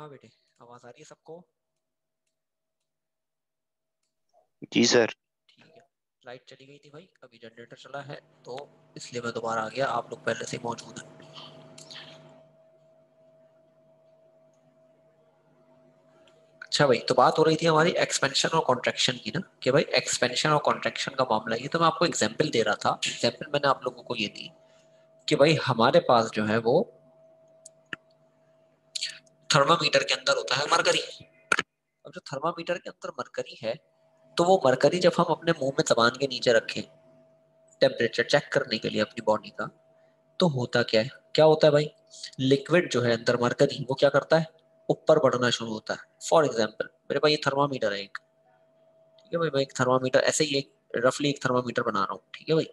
हाँ बेटे आवाज़ आ रही है सबको? जी सर। ठीक है लाइट चली गई थी भाई अभी जनरेटर चला है तो इसलिए मैं दोबारा आ गया आप लोग पहले से मौजूद हैं। अच्छा भाई तो बात हो रही थी हमारी एक्सपेंशन और कॉन्ट्रेक्शन की ना कि भाई एक्सपेंशन और कॉन्ट्रेक्शन का मामला ये तो मैं आपको एग्ज़ाम्पल दे रहा था एग्ज़ाम्पल मैंने आप लोगों को ये दी कि भाई हमारे पास जो है वो थर्मामीटर के अंदर होता है मरकरी। अब जो थर्मामीटर के अंदर मरकरी है तो वो मरकरी जब हम अपने मुँह में जबान के नीचे रखें टेम्परेचर चेक करने के लिए अपनी बॉडी का तो होता क्या है? क्या होता है भाई? लिक्विड जो है अंदर मरकरी, वो क्या करता है? ऊपर बढ़ना शुरू होता है। फॉर एग्ज़ाम्पल मेरे पास ये थर्मामीटर है एक। ठीक है भाई, मैं एक थर्मामीटर ऐसे ही एक रफली एक थर्मामीटर बना रहा हूँ। ठीक है भाई?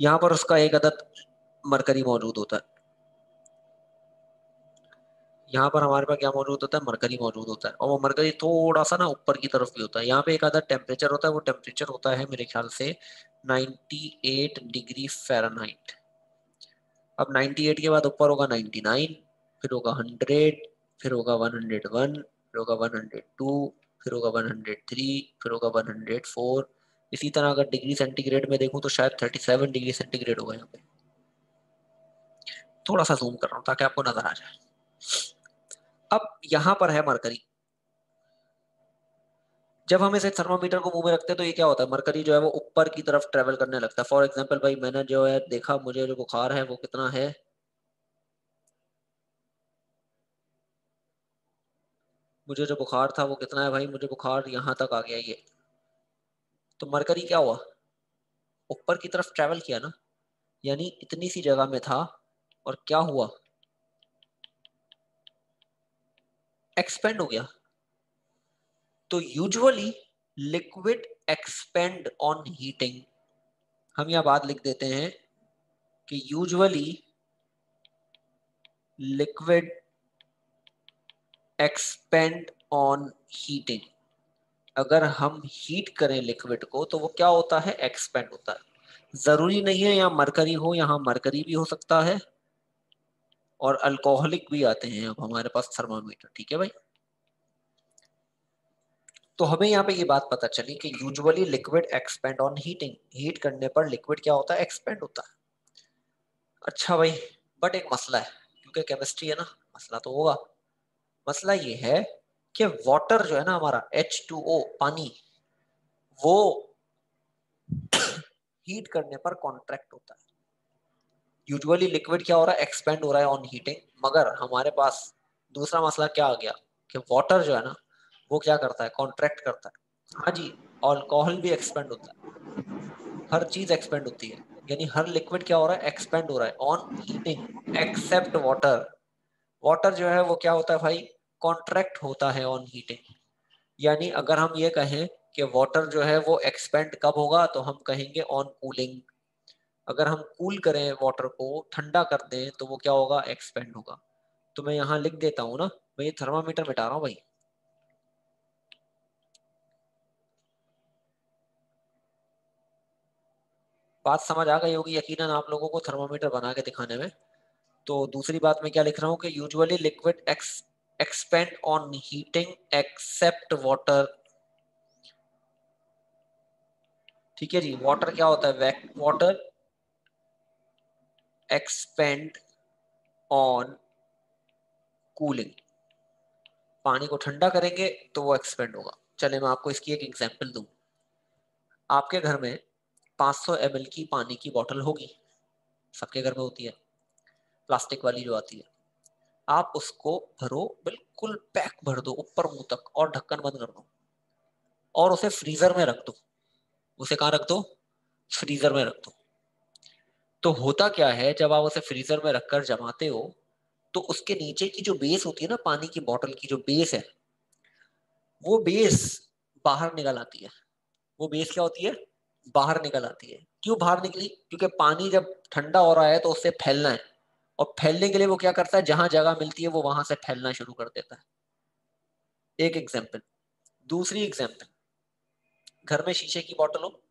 यहाँ पर उसका एक अदद मरकरी मौजूद होता है। यहाँ पर हमारे पास क्या मौजूद होता है? मरकरी मौजूद होता है। और वो मरकरी थोड़ा सा ना ऊपर की तरफ़ भी होता है। यहाँ पे एक आधा टेम्परेचर होता है, वो टेम्परेचर होता है मेरे ख्याल से 98 डिग्री फ़ारेनहाइट अब 98 के बाद ऊपर होगा 99 फिर होगा 100 फिर होगा 101 फिर होगा 102 फिर होगा 103 फिर होगा 104 इसी तरह अगर डिग्री सेंटीग्रेड में देखूँ तो शायद 37 डिग्री सेंटीग्रेड होगा यहाँ पे। थोड़ा सा जूम कर रहा हूँ ताकि आपको नज़र आ जाए। अब यहाँ पर है मरकरी। जब हम इसे थर्मोमीटर को मुँह में रखते हैं तो ये क्या होता है? मरकरी जो है, वो ऊपर की तरफ़ ट्रेवल करने लगता है। फॉर एग्ज़ाम्पल भाई, मैंने जो है, देखा, मुझे जो बुखार है, वो कितना है? मुझे जो बुखार था, वो कितना है भाई? मुझे बुखार यहाँ तक आ गया, ये। तो मरकरी क्या हुआ? ऊपर की तरफ़ ट्रेवल किया ना? यानी इतनी सी जगह में था, और क्या हुआ? एक्सपेंड हो गया। तो usually liquid expand on heating हम यह बात लिख देते हैं कि usually liquid expand on heating अगर हम हीट करें लिक्विड को तो वो क्या होता है? एक्सपेंड होता है। ज़रूरी नहीं है यहाँ मरकरी हो, यहाँ मरकरी भी हो सकता है। और अल्कोहलिक भी आते हैं अब हमारे पास थर्मामीटर ठीक है भाई? तो हमें यहाँ पे ये बात पता चली कि usually liquid expand on heating heat करने पर लिक्विड क्या होता है? एक्सपेंड होता है। अच्छा भाई बट एक मसला है, क्योंकि केमिस्ट्री है ना, मसला तो होगा। मसला ये है कि वाटर जो है ना हमारा H2O पानी, वो हीट करने पर कॉन्ट्रैक्ट होता है। यूजुअली लिक्विड क्या हो रहा है? एक्सपेंड हो रहा है ऑन हीटिंग मगर हमारे पास दूसरा मसला क्या आ गया कि वाटर जो है ना, वो क्या करता है? कॉन्ट्रैक्ट करता है. हाँ जी अल्कोहल भी एक्सपेंड होता है. हर चीज़ एक्सपेंड होती है. यानी हर लिक्विड क्या हो रहा है? एक्सपेंड हो रहा है. On heating except water water जो है, वो क्या होता है भाई? कॉन्ट्रैक्ट होता है ऑन हीटिंग यानी अगर हम ये कहें कि वाटर जो है, वो एक्सपेंड कब होगा? तो हम कहेंगे ऑन कूलिंग अगर हम कूल करें वाटर को, ठंडा कर दें तो वो क्या होगा? एक्सपेंड होगा। तो मैं यहाँ लिख देता हूँ ना, मैं ये थर्मामीटर मिटा रहा हूँ भाई। बात समझ आ गई होगी, यकीनन आप लोगों को थर्मामीटर बना के दिखाने में। तो दूसरी बात मैं क्या लिख रहा हूँ कि usually liquid ex expand on heating except water ठीक है जी वाटर क्या होता है? वाटर एक्सपेंड ऑन कूलिंग पानी को ठंडा करेंगे तो वो एक्सपेंड होगा। चले, मैं आपको इसकी एक एग्ज़ाम्पल दूँ। आपके घर में 500 ml की पानी की बोतल होगी। सबके घर में होती है। प्लास्टिक वाली जो आती है। आप उसको भरो, बिल्कुल पैक भर दो, ऊपर मुँह तक, और ढक्कन बंद कर दो। और उसे फ्रीजर में रख दो। उसे कहाँ रख दो? फ्रीजर में रख दो। तो होता क्या है, जब आप उसे फ्रीजर में रखकर जमाते हो तो उसके नीचे की जो बेस होती है ना, पानी की बॉटल की जो बेस है, वो बेस बाहर निकल आती है। वो बेस क्या होती है? बाहर निकल आती है। क्यों बाहर निकली? क्योंकि पानी जब ठंडा हो रहा है तो उससे फैलना है। और फैलने के लिए वो क्या करता है? जहाँ जगह मिलती है, वो वहाँ से फैलना शुरू कर देता है। एक एग्ज़ाम्पल दूसरी एग्ज़ाम्पल घर में शीशे की बॉटल हो।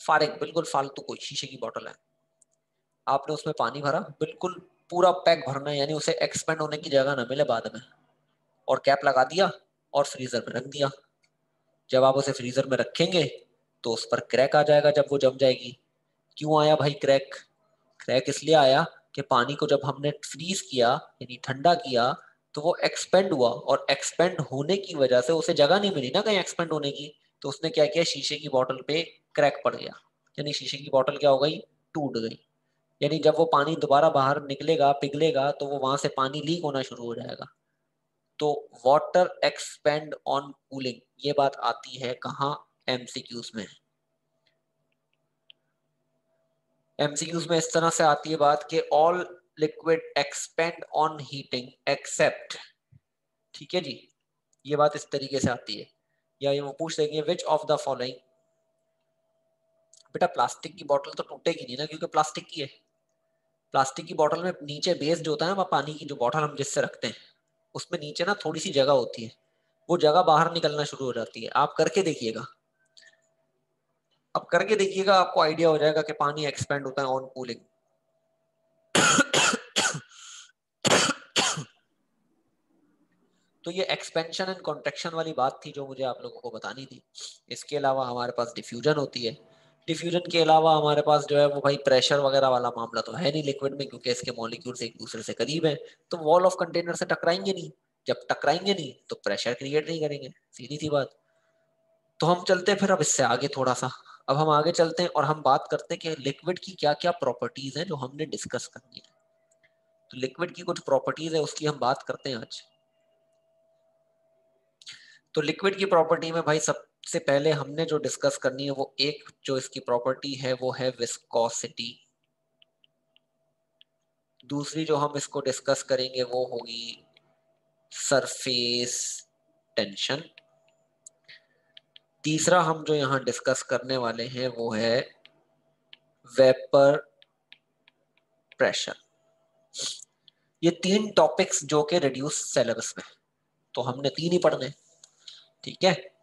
फारिग, बिल्कुल फालतू कोई शीशे की बॉटल है। आपने उसमें पानी भरा, बिल्कुल पूरा पैक भरना यानी उसे एक्सपेंड होने की जगह ना मिले बाद में। और कैप लगा दिया और फ्रीजर में रख दिया। जब आप उसे फ्रीजर में रखेंगे तो उस पर क्रैक आ जाएगा जब वो जम जाएगी। क्यों आया भाई क्रैक क्रैक इसलिए आया कि पानी को जब हमने फ्रीज किया, यानी ठंडा किया तो वो एक्सपेंड हुआ और एक्सपेंड होने की वजह से उसे जगह नहीं मिली ना कहीं एक्सपेंड होने की तो उसने क्या किया? शीशे की बॉटल पे क्रैक पड़ गया। यानी शीशे की बॉटल क्या हो गई? टूट गई। यानी जब वो पानी दोबारा बाहर निकलेगा, पिघलेगा तो वो वहाँ से पानी लीक होना शुरू हो जाएगा। तो वाटर एक्सपेंड ऑन कूलिंग ये बात आती है कहा? एमसीक्यूज में। एमसीक्यूज में इस तरह से आती है बात कि all liquid expand on heating except ठीक है जी? ये बात इस तरीके से आती है। या ये वो पूछ देंगे विच ऑफ़ द फॉलोइंग बेटा प्लास्टिक की बोतल तो टूटेगी नहीं ना, क्योंकि प्लास्टिक की है। प्लास्टिक की बोतल में नीचे बेस जो होता है ना पानी की जो बोतल हम जिससे रखते हैं, उसमें नीचे ना थोड़ी सी जगह होती है। वो जगह बाहर निकलना शुरू हो जाती है। आप करके देखिएगा। अब करके देखिएगा, आपको आइडिया हो जाएगा कि पानी एक्सपेंड होता है ऑन कूलिंग तो ये एक्सपेंशन एंड कॉन्ट्रेक्शन वाली बात थी जो मुझे आप लोगों को बतानी थी। इसके अलावा हमारे पास डिफ्यूजन होती है। डिफ्यूजन के अलावा हमारे पास जो है वो भाई प्रेशर वगैरह वाला मामला तो है नहीं लिक्विड में, क्योंकि इसके मॉलिक्यूल्स एक दूसरे से करीब है। तो वॉल ऑफ़ कंटेनर से टकराएँगे नहीं। जब टकराएँगे नहीं तो प्रेशर क्रिएट नहीं करेंगे। सीधी सी बात। तो हम चलते हैं फिर अब इससे आगे थोड़ा सा अब हम आगे चलते हैं और हम बात करते हैं कि लिक्विड की क्या क्या प्रॉपर्टीज़ हैं जो हमने डिस्कस करनी है। तो लिक्विड की कुछ प्रॉपर्टीज़ है, उसकी हम बात करते हैं आज। तो लिक्विड की प्रॉपर्टी में भाई सबसे पहले हमने जो डिस्कस करनी है, वो एक जो इसकी प्रॉपर्टी है, वो है विस्कोसिटी दूसरी जो हम इसको डिस्कस करेंगे, वो होगी सरफेस टेंशन तीसरा हम जो यहाँ डिस्कस करने वाले हैं, वो है वेपर प्रेशर ये तीन टॉपिक्स जो कि रिड्यूस सिलेबस में तो हमने तीन ही पढ़ने ठीक है?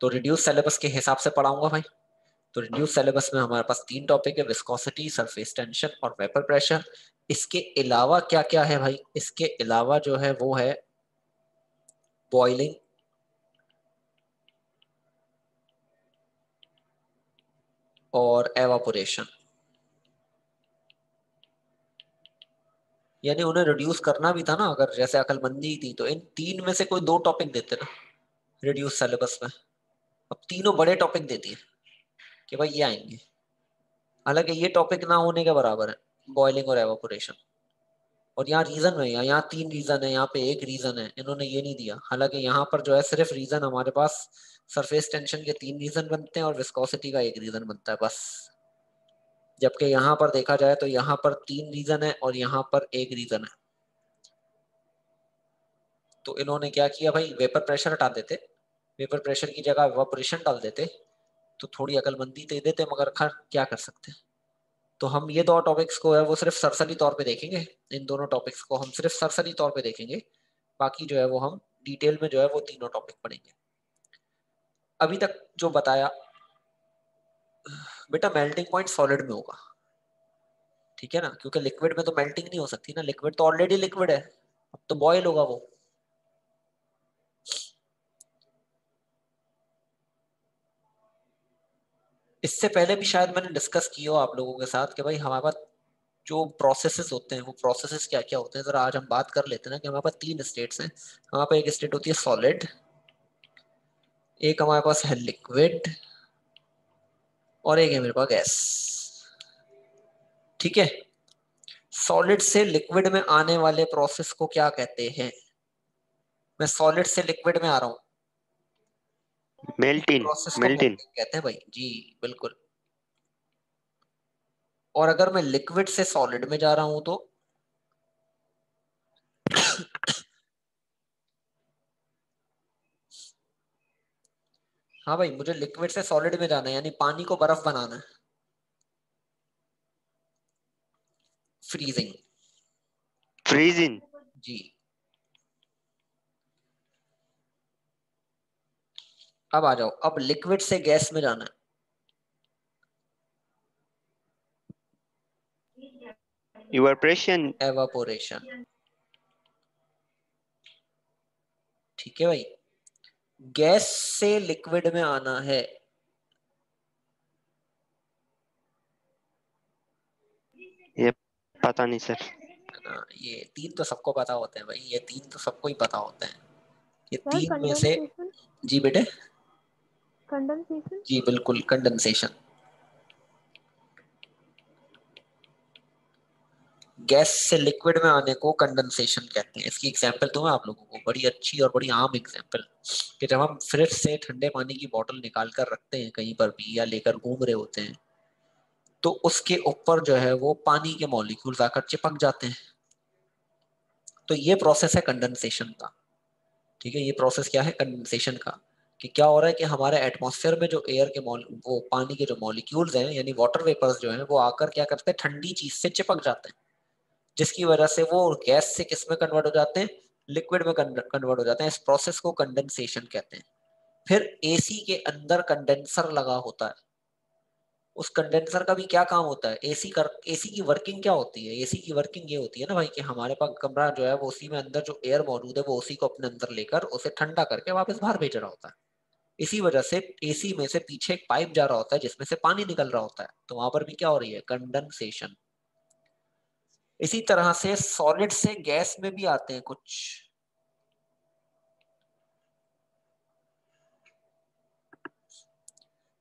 तो रिड्यूस सिलेबस के हिसाब से पढ़ाऊँगा भाई। तो रिड्यूस सिलेबस में हमारे पास तीन टॉपिक है विस्कोसिटी सरफेस टेंशन और वेपर प्रेशर इसके अलावा क्या क्या है भाई? इसके अलावा जो है वो है बॉइलिंग और एवापोरेशन यानी उन्हें रिड्यूस करना भी था ना, अगर जैसे अकलमंदी थी तो इन तीन में से कोई दो टॉपिक देते ना रिड्यूस सिलेबस में। अब तीनों बड़े टॉपिक देती है कि भाई ये आएँगे। हालाँकि ये टॉपिक ना होने के बराबर है बॉइलिंग और एवापोरेशन और यहाँ रीजन है, यहाँ तीन रीजन है, यहाँ पे एक रीजन है, इन्होंने ये नहीं दिया। हालाँकि यहाँ पर जो है सिर्फ़ रीजन हमारे पास सरफेस टेंशन के तीन रीजन बनते हैं और विस्कोसिटी का एक रीजन बनता है, बस। जबकि यहाँ पर देखा जाए तो यहाँ पर तीन रीजन है और यहाँ पर एक रीजन है। तो इन्होंने क्या किया भाई? वेपर प्रेशर हटा देते। वेपर प्रेशर की जगह वेपोरेशन डाल देते तो थोड़ी अकलमंदी दे देते, मगर खैर, क्या कर सकते हैं? तो हम ये दो टॉपिक्स को है, वो सिर्फ़ सरसरी तौर पे देखेंगे। इन दोनों टॉपिक्स को हम सिर्फ़ सरसरी तौर पे देखेंगे। बाकी जो है वो हम डिटेल में जो है वो तीनों टॉपिक पढ़ेंगे। अभी तक जो बताया, बेटा मेल्टिंग पॉइंट सॉलिड में होगा। ठीक है ना? क्योंकि लिक्विड में तो मेल्टिंग नहीं हो सकती ना। लिक्विड तो ऑलरेडी लिक्विड है। अब तो बॉयल होगा वो। इससे पहले भी शायद मैंने डिस्कस किया हो आप लोगों के साथ कि भाई हमारे पास जो प्रोसेसेस होते हैं, वो प्रोसेसेस क्या क्या होते हैं? जरा आज हम बात कर लेते हैं ना कि हमारे पास तीन स्टेट्स हैं। हमारे पास एक स्टेट होती है सॉलिड एक हमारे पास है लिक्विड और एक है मेरे पास गैस ठीक है? सॉलिड से लिक्विड में आने वाले प्रोसेस को क्या कहते हैं? मैं सॉलिड से लिक्विड में आ रहा हूँ। मेल्टिन मेल्टिन कहते हैं भाई। जी बिल्कुल। और अगर मैं लिक्विड से सॉलिड में जा रहा हूँ तो? हाँ भाई मुझे लिक्विड से सॉलिड में जाना है यानी पानी को बर्फ़ बनाना है। फ्रीजिंग फ्रीजिंग जी। अब आ जाओ अब लिक्विड से गैस में जाना है। इवेपोरेशन एवापोरेशन ठीक है भाई। गैस से लिक्विड में आना है। ये पता नहीं सर ये तीन तो सबको पता होते हैं भाई ये तीन तो सबको ही पता होते हैं। ये तीन में से जी बेटे? कंडेंसेशन जी, बिल्कुल कंडेंसेशन गैस से लिक्विड में आने को कंडेंसेशन कहते हैं। इसकी एग्जांपल दूँ मैं आप लोगों को? बड़ी अच्छी और बड़ी आम एग्जांपल कि जब हम फ्रिज से ठंडे पानी की बोतल निकाल कर रखते हैं कहीं पर भी या लेकर घूम रहे होते हैं तो उसके ऊपर जो है वो पानी के मॉलिक्यूल्स आकर चिपक जाते हैं। तो ये प्रोसेस है कंडेंसेशन का। ठीक है, ये प्रोसेस क्या है? कंडेंसेशन का। कि क्या हो रहा है कि हमारे एटमॉस्फेयर में जो एयर के वो पानी के जो मॉलिक्यूल्स हैं, यानी वाटर वेपर्स जो हैं, वो आकर क्या करते हैं? ठंडी चीज़ से चिपक जाते हैं। जिसकी वजह से वो गैस से किसमें कन्वर्ट हो जाते हैं? लिक्विड में कन्वर्ट हो जाते हैं। इस प्रोसेस को कंडेंसेशन कहते हैं। फिर एसी के अंदर कंडेंसर लगा होता है। उस कंडेंसर का भी क्या काम होता है? एसी कर एसी की वर्किंग क्या होती है? एसी की वर्किंग ये होती है ना भाई कि हमारे पास कमरा जो है, वो उसी में अंदर जो एयर मौजूद है, वो उसी को अपने अंदर लेकर उसे ठंडा करके वापस बाहर भेज रहा होता है। इसी वजह से एसी में से पीछे एक पाइप जा रहा होता है, जिसमें से पानी निकल रहा होता है। तो वहाँ पर भी क्या हो रही है? कंडेंसेशन इसी तरह से सॉलिड से गैस में भी आते हैं कुछ।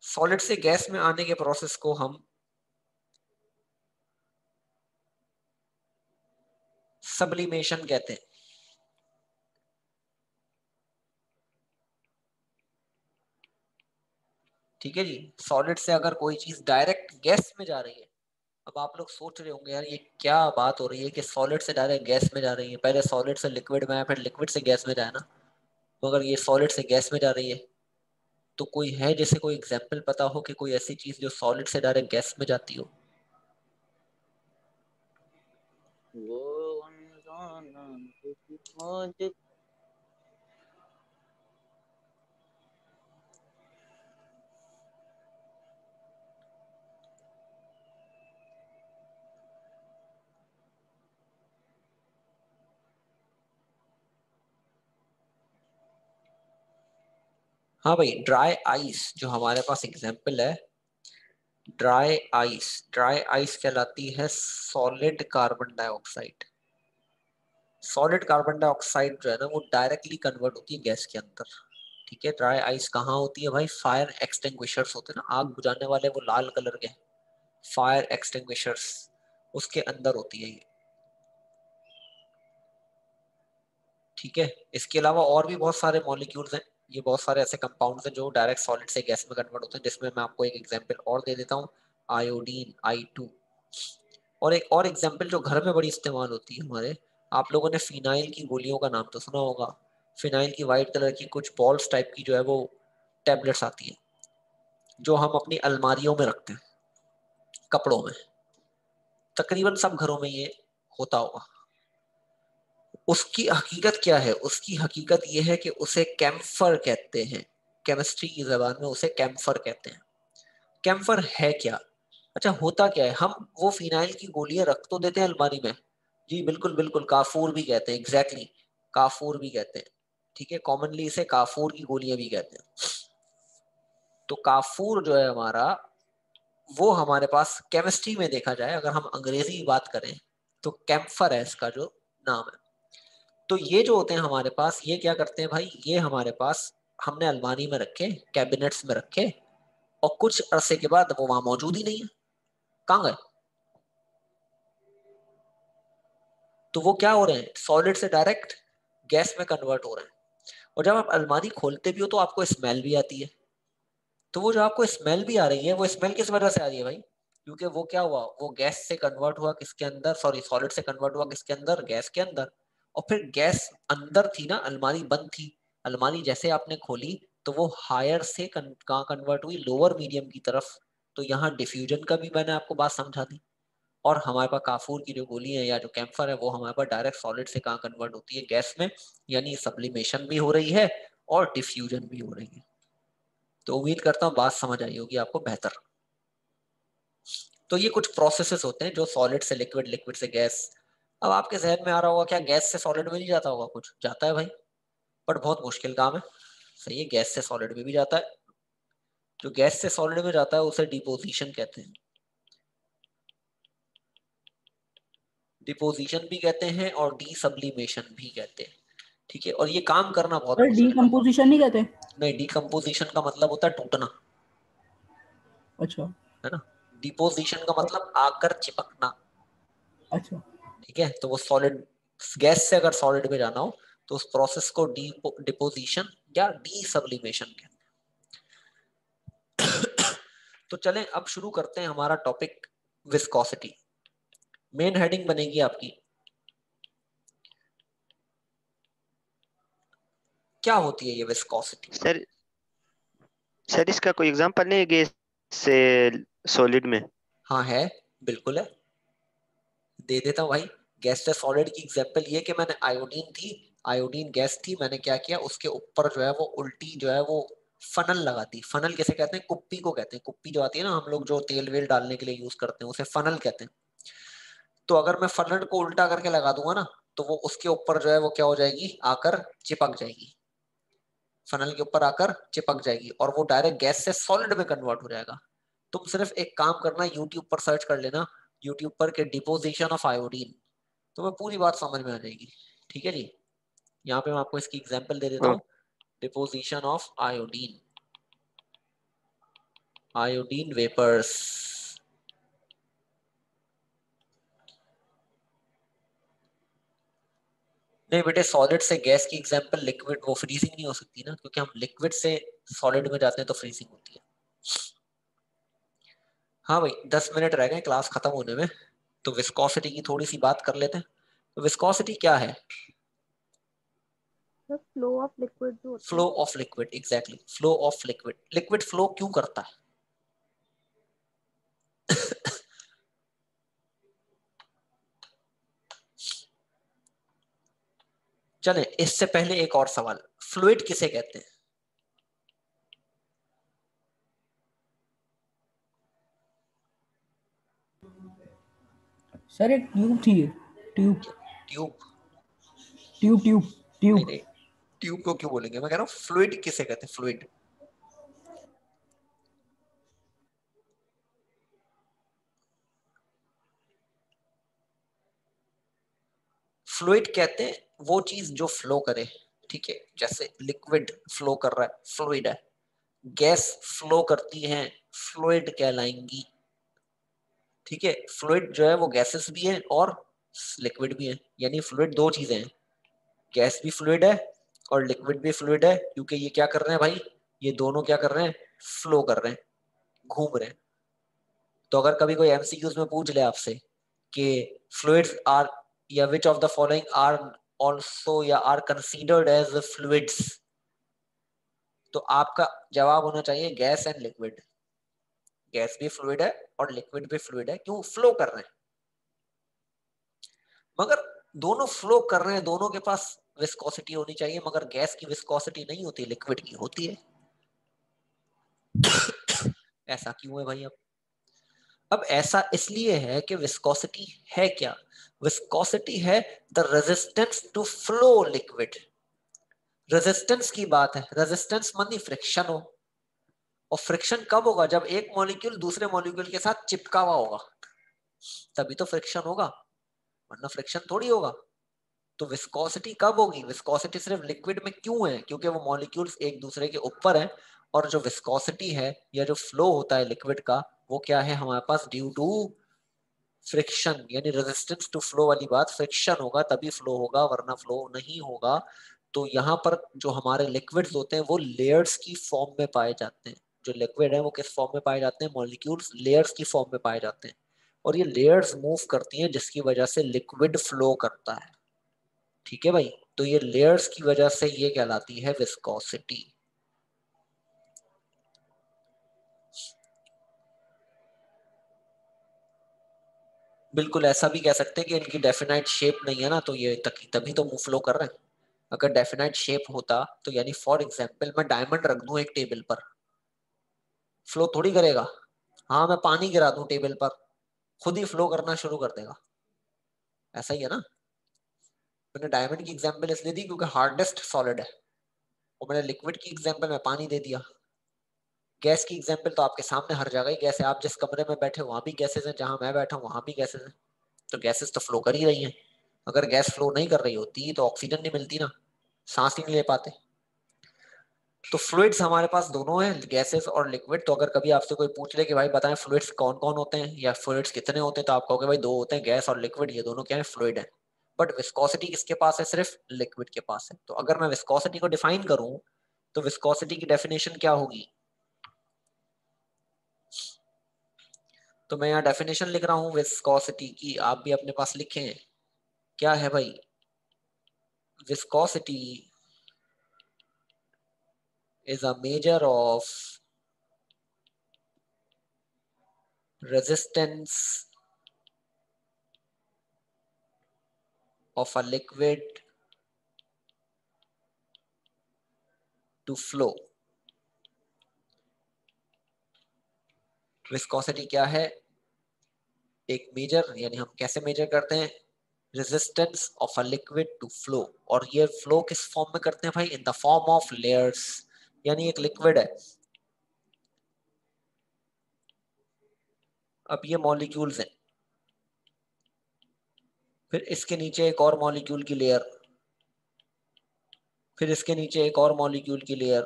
सॉलिड से गैस में आने के प्रोसेस को हम सब्लिमेशन कहते हैं। ठीक है जी? सॉलिड से अगर कोई चीज़ डायरेक्ट गैस में जा रही है, अब आप लोग सोच रहे होंगे यार ये क्या बात हो रही है कि सॉलिड से डायरेक्ट गैस में जा रही है। पहले सॉलिड से लिक्विड में आया, फिर लिक्विड से गैस में जाए ना। तो अगर ये सॉलिड से गैस में जा रही है तो कोई है जैसे कोई एग्ज़ाम्पल पता हो कि कोई ऐसी चीज़ जो सॉलिड से डायरेक्ट गैस में जाती हो? हाँ भाई ड्राई आइस जो हमारे पास एग्ज़ाम्पल है ड्राई आइस ड्राई आइस कहलाती है solid carbon dioxide solid carbon dioxide जो है ना, वो डायरेक्टली कन्वर्ट होती है गैस के अंदर. ठीक है ड्राई आइस कहाँ होती है भाई? फायर एक्सटिंग्विशर्स होते हैं ना, आग बुझाने वाले वो लाल कलर के. फायर एक्सटिंग्विशर्स उसके अंदर होती है ये. ठीक है, इसके अलावा और भी बहुत सारे मॉलिक्यूल्स हैं. ये बहुत सारे ऐसे कंपाउंड्स हैं जो डायरेक्ट सॉलिड से गैस में कन्वर्ट होते हैं, जिसमें मैं आपको एक एग्ज़ाम्पल और दे देता हूँ आयोडीन आई टू और एक, और एग्ज़ाम्पल जो घर में बड़ी इस्तेमाल होती है हमारे, आप लोगों ने फिनाइल की गोलियों का नाम तो सुना होगा। फिनाइल की वाइट कलर की कुछ बॉल्स टाइप की जो है वो टेबलेट्स आती है, जो हम अपनी अलमारियों में रखते हैं, कपड़ों में। तकरीबन सब घरों में ये होता होगा। उसकी हकीकत क्या है? उसकी हकीकत यह है कि उसे कैम्फर कहते हैं। केमिस्ट्री की जबान में उसे कैम्फर कहते हैं। कैम्फर है क्या? अच्छा होता क्या है? हम वो फिनाइल की गोलियाँ रख तो देते हैं अलमारी में। जी बिल्कुल बिल्कुल काफूर भी कहते हैं। एग्जैक्टली exactly, काफूर भी कहते हैं। ठीक है कॉमनली इसे काफूर की गोलियाँ भी कहते हैं। तो काफूर जो है हमारा वो हमारे पास केमिस्ट्री में देखा जाए अगर हम अंग्रेज़ी बात करें तो कैम्फर है इसका जो नाम है। तो ये जो होते हैं हमारे पास, ये क्या करते हैं भाई? ये हमारे पास हमने अलमारी में रखे कैबिनेट्स में रखे, और कुछ अरसे के बाद वो वहाँ मौजूद ही नहीं है। कहाँ गए? तो वो क्या हो रहे हैं? सॉलिड से डायरेक्ट गैस में कन्वर्ट हो रहे हैं। और जब आप अलमारी खोलते भी हो तो आपको स्मेल भी आती है। तो वो जो आपको स्मेल भी आ रही है, वो स्मेल किस वजह से आ रही है भाई? क्योंकि वो क्या हुआ? वो गैस से कन्वर्ट हुआ किसके अंदर? सॉरी सॉलिड से कन्वर्ट हुआ किसके अंदर? गैस के अंदर। और फिर गैस अंदर थी ना, अलमारी बंद थी, अलमारी जैसे आपने खोली तो वो हायर से कहाँ कन्वर्ट हुई? लोअर मीडियम की तरफ़। तो यहाँ डिफ्यूजन का भी मैंने आपको बात समझा दी। और हमारे पास काफूर की जो गोली है या जो कैम्फर है, वो हमारे पास डायरेक्ट सॉलिड से कहाँ कन्वर्ट होती है? गैस में, यानी सप्लीमेशन भी हो रही है और डिफ्यूजन भी हो रही है। तो उम्मीद करता हूँ बात समझ आई होगी आपको बेहतर। तो ये कुछ प्रोसेसेस होते हैं जो सॉलिड से लिक्विड लिक्विड से गैस अब आपके जहन में आ रहा होगा क्या गैस से सॉलिड में नहीं जाता होगा कुछ? जाता है भाई। बट बहुत मुश्किल काम है। सही है गैस से सॉलिड में भी जाता है। जो गैस से सॉलिड में जाता है उसे डिपोजिशन कहते हैं। डिपोजिशन भी कहते हैं और डी सब्लिमेशन भी कहते हैं। ठीक है और ये काम करना बहुत डीकम्पोजिशन नहीं कहते? नहीं डीकम्पोजिशन का मतलब होता है टूटना। अच्छा। है ना? डिपोजिशन का मतलब आकर चिपकना। अच्छा। ठीक है? तो वो सॉलिड गैस से अगर सॉलिड में जाना हो तो उस प्रोसेस को डिपोजिशन या डी सब्लिमेशन कहते हैं। तो चलें अब शुरू करते हैं हमारा टॉपिक विस्कोसिटी मेन हेडिंग बनेगी आपकी। क्या होती है ये विस्कोसिटी सर सर इसका कोई एग्जांपल नहीं है गैस से सॉलिड में? हाँ है बिल्कुल है। दे देता हूँ भाई। गैस से सॉलिड की एग्ज़ाम्पल ये कि मैंने आयोडीन थी आयोडीन गैस थी, मैंने क्या किया, उसके ऊपर जो है वो उल्टी जो है वो फनल लगाती फनल कैसे कहते हैं? कुप्पी को कहते हैं। कुप्पी जो आती है ना, हम लोग जो तेल वेल डालने के लिए यूज़ करते हैं, उसे फनल कहते हैं। तो अगर मैं फनल को उल्टा करके लगा दूँगा ना तो वो उसके ऊपर जो है वो क्या हो जाएगी? आकर चिपक जाएगी। फनल के ऊपर आकर चिपक जाएगी और वो डायरेक्ट गैस से सॉलिड में कन्वर्ट हो जाएगा। तुम सिर्फ़ एक काम करना यूट्यूब पर सर्च कर लेना यूट्यूब पर के डिपोजिशन ऑफ़ आयोडीन तो मैं पूरी बात समझ में आ जाएगी। ठीक है जी? यहाँ पे मैं आपको इसकी एग्जांपल दे देता हूँ। Deposition of iodine iodine vapours नहीं बेटे सॉलिड से गैस की एग्जांपल लिक्विड वो फ्रीजिंग नहीं हो सकती ना क्योंकि हम लिक्विड से सॉलिड में जाते हैं तो फ्रीजिंग होती है। हाँ भाई दस मिनट रह गए क्लास खत्म होने में। तो विस्कोसिटी की थोड़ी सी बात कर लेते हैं। तो विस्कोसिटी क्या है? Flow of liquid flow of liquid exactly flow of liquid liquid flow क्यों करता है? चले इससे पहले एक और सवाल। फ्लूइड किसे कहते हैं? सर एक ट्यूब थी tube. Tube? Tube tube tube. Tube को क्यों बोलेंगे? मैं कह रहा हूँ फ्लूड किसे कहते हैं? फ्लूड फ्लूड कहते हैं वो चीज़ जो फ्लो करे ठीक है? जैसे लिक्विड फ्लो कर रहा है फ्लूड है। गैस फ्लो करती है फ्लूड कहलाएँगी। ठीक है फ्लूड जो है वो गैसेस भी है और लिक्विड भी है। यानी फ्लूइड दो चीज़ें हैं। गैस भी फ्लूड है और लिक्विड भी फ्लूड है, क्योंकि ये क्या कर रहे हैं भाई? ये दोनों क्या कर रहे हैं? फ्लो कर रहे हैं, घूम रहे हैं। तो अगर कभी कोई एमसीक्यूज में पूछ ले आपसे कि फ्लूइड्स आर या which of the following are also या आर कंसिडर्ड एज फ्लूइड्स तो आपका जवाब होना चाहिए गैस एंड लिक्विड गैस भी फ्लूइड है और लिक्विड भी फ्लूइड है, क्यों? फ्लो कर रहे हैं। मगर दोनों फ्लो कर रहे हैं, दोनों के पास विस्कोसिटी होनी चाहिए, मगर गैस की विस्कोसिटी नहीं होती लिक्विड की होती है। ऐसा क्यों है भाई अब? अब ऐसा इसलिए है कि विस्कोसिटी है क्या? विस्कोसिटी है the resistance to flow liquid resistance की बात है। रेजिस्टेंस मानी फ्रिक्शन हो। और फ्रिक्शन कब होगा? जब एक मॉलिक्यूल दूसरे मॉलिक्यूल के साथ चिपका हुआ होगा। तभी तो फ्रिक्शन होगा, वरना फ्रिक्शन थोड़ी होगा। तो विस्कोसिटी कब होगी? विस्कोसिटी सिर्फ़ लिक्विड में क्यों है? क्योंकि वो मॉलिक्यूल्स एक दूसरे के ऊपर हैं, और जो विस्कोसिटी है, या जो फ्लो होता है लिक्विड का, वो क्या है? हमारे पास ड्यू टू फ्रिक्शन यानी रेजिस्टेंस टू फ्लो वाली बात फ्रिक्शन होगा, तभी फ्लो होगा, वरना फ्लो नहीं होगा। तो यहाँ पर जो हमारे लिक्विड्स होते हैं, वो लेयर्स की फॉर्म में पाए जाते हैं। जो लिक्विड है, वो किस फॉर्म में पाए जाते हैं? मॉलिक्यूल्स लेयर्स की फॉर्म में पाए जाते हैं। और ये लेयर्स मूव करती हैं, जिसकी वजह से लिक्विड फ्लो करता है। ठीक है भाई? तो ये लेयर्स की वजह से ये कहलाती है विस्कोसिटी बिल्कुल ऐसा भी कह सकते हैं कि इनकी डेफिनाइट शेप नहीं है ना तो ये तभी तो मूव फ्लो कर रहे हैं। अगर डेफिनाइट शेप होता तो यानी फॉर एग्जांपल मैं डायमंड रख दूँ एक टेबल पर फ्लो थोड़ी करेगा। हाँ मैं पानी गिरा दूँ टेबल पर। खुद ही फ्लो करना शुरू कर देगा। ऐसा ही है ना? मैंने डायमंड की एग्ज़ाम्पल इसलिए दी क्योंकि हार्डेस्ट सॉलिड है। और मैंने लिक्विड की एग्ज़ाम्पल में पानी दे दिया। गैस की एग्ज़ाम्पल तो आपके सामने हर जगह ही गैस है। आप जिस कमरे में बैठे वहाँ भी गैसेज हैं। जहाँ मैं बैठा हूँ, वहाँ भी गैसेज हैं। तो गैसेज तो फ्लो कर ही रही हैं। अगर गैस फ्लो नहीं कर रही होती तो ऑक्सीजन नहीं मिलती ना। सांस ही नहीं ले पाते। तो फ्लूइड्स हमारे पास दोनों हैं गैसेस और लिक्विड तो अगर कभी आपसे कोई पूछ ले कि भाई बताएँ फ्लूइड्स कौन कौन होते हैं, या फ्लूइड्स कितने होते हैं तो आप कहोगे भाई दो होते हैं गैस और लिक्विड ये दोनों क्या है फ्लूइड है। बट विस्कोसिटी किसके पास है? सिर्फ़ लिक्विड के पास है। तो अगर मैं विस्कोसिटी को डिफाइन करूँ तो विस्कोसिटी की डेफिनेशन क्या होगी? तो मैं यहाँ डेफिनेशन लिख रहा हूँ विस्कोसिटी की। आप भी अपने पास लिखें। क्या है भाई? Viscosity is a measure of resistance of a liquid to flow. Viscosity क्या है? एक मेजर यानी हम कैसे मेजर करते हैं? Resistance of a liquid to flow और ये फ्लो किस फॉर्म में करते हैं भाई? In the form of layers यानी एक लिक्विड है। अब ये मॉलिक्यूल्स हैं। फिर इसके नीचे एक और मॉलिक्यूल की लेयर फिर इसके नीचे एक और मॉलिक्यूल की लेयर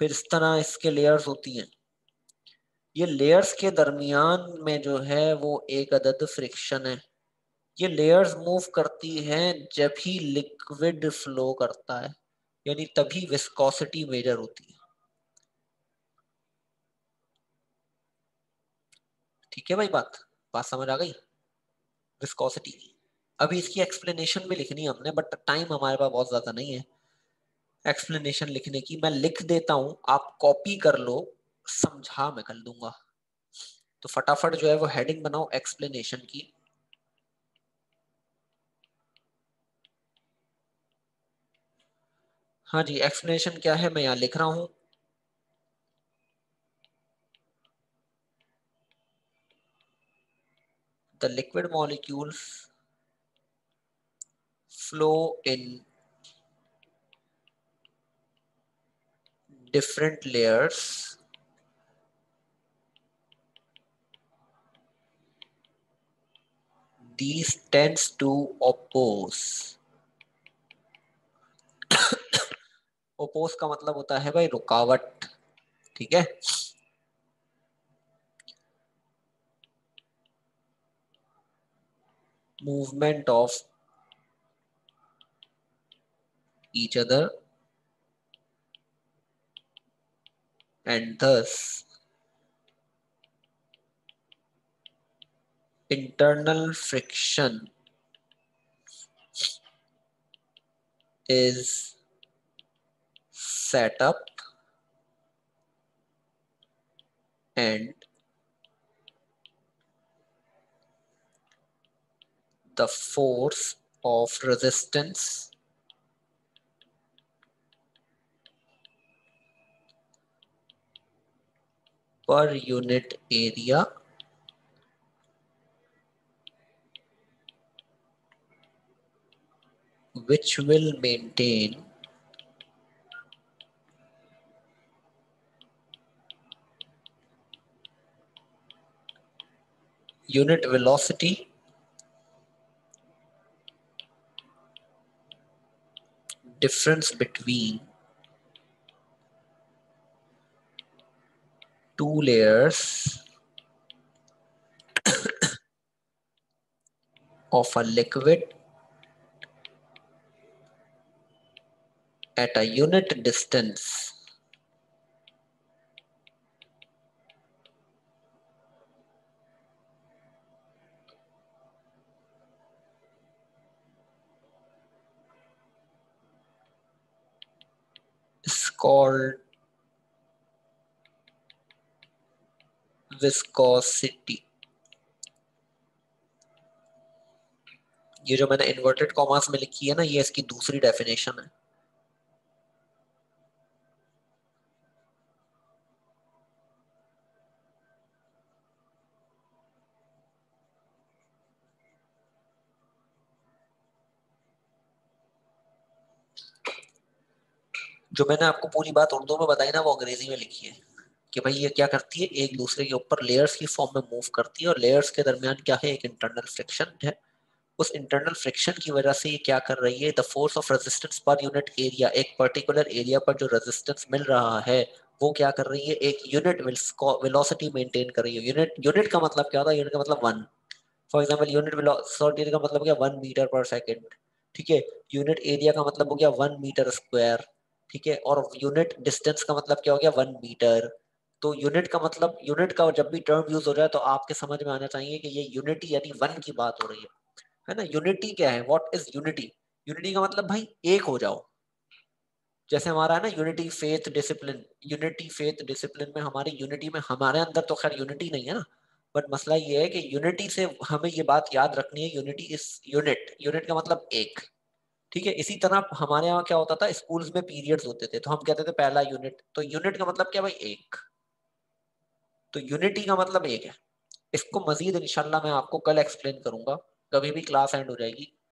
फिर इस तरह इसके लेयर्स होती हैं। ये लेयर्स के दरमियान में जो है, वो एक अदद फ्रिक्शन है। ये लेयर्स मूव करती हैं जब ही लिक्विड फ्लो करता है। यानी तभी विस्कोसिटी मेजर होती है। ठीक है भाई बात? बात समझ आ गई? विस्कोसिटी अभी इसकी एक्सप्लेनेशन भी लिखनी है हमने बट टाइम हमारे पास बहुत ज़्यादा नहीं है। एक्सप्लेनेशन लिखने की मैं लिख देता हूँ, आप कॉपी कर लो, समझा मैं कर दूँगा तो फटाफट जो है वो हेडिंग बनाओ एक्सप्लेनेशन की। हाँ जी एक्सप्लेनेशन क्या है मैं यहाँ लिख रहा हूँ। The liquid molecules flow in different layers. These tends to oppose oppose का मतलब होता है भाई रुकावट, ठीक है? Movement of each other and this internal friction is set up and the force of resistance per unit area which will maintain unit velocity. Difference between two layers of a liquid at a unit distance called viscosity. ये जो मैंने inverted commas में लिखी है ना, ये इसकी दूसरी डेफिनेशन है। जो मैंने आपको पूरी बात उर्दू में बताई ना, वो अंग्रेज़ी में लिखी है कि भाई ये क्या करती है? एक दूसरे के ऊपर लेयर्स की फॉर्म में मूव करती है और लेयर्स के दरमियान क्या है? एक इंटरनल फ्रिक्शन है। उस इंटरनल फ्रिक्शन की वजह से ये क्या कर रही है? The force of resistance per unit area एक पर्टिकुलर एरिया पर जो रेजिस्टेंस मिल रहा है, वो क्या कर रही है? एक यूनिट वेलोसिटी मेंटेन कर रही है। यूनिट यूनिट का मतलब क्या होता है यूनिट का मतलब one for example unit velocity का मतलब क्या वन मीटर पर सेकेंड ठीक है? यूनिट एरिया का मतलब हो गया वन मीटर स्क्वायर ठीक है? और यूनिट डिस्टेंस का मतलब क्या हो गया? वन मीटर तो यूनिट का मतलब यूनिट का जब भी टर्म यूज़ हो जाए तो आपके समझ में आना चाहिए कि ये यूनिटी यानी वन की बात हो रही है। है ना? यूनिटी क्या है? व्हाट इज़ यूनिटी यूनिटी का मतलब भाई एक हो जाओ। जैसे हमारा है ना unity faith discipline unity faith discipline में हमारी यूनिटी में हमारे अंदर तो खैर यूनिटी नहीं है ना? बट मसला ये है कि यूनिटी से हमें ये बात याद रखनी है यूनिटी इज़ यूनिट यूनिट का मतलब एक। ठीक है, इसी तरह हमारे यहाँ क्या होता था स्कूल्स में पीरियड्स होते थे तो हम कहते थे पहला यूनिट तो यूनिट का मतलब क्या भाई, एक। तो यूनिटी का मतलब एक है। इसको मजीद इनशाला मैं आपको कल एक्सप्लेन करूँगा, कभी भी क्लास एंड हो जाएगी।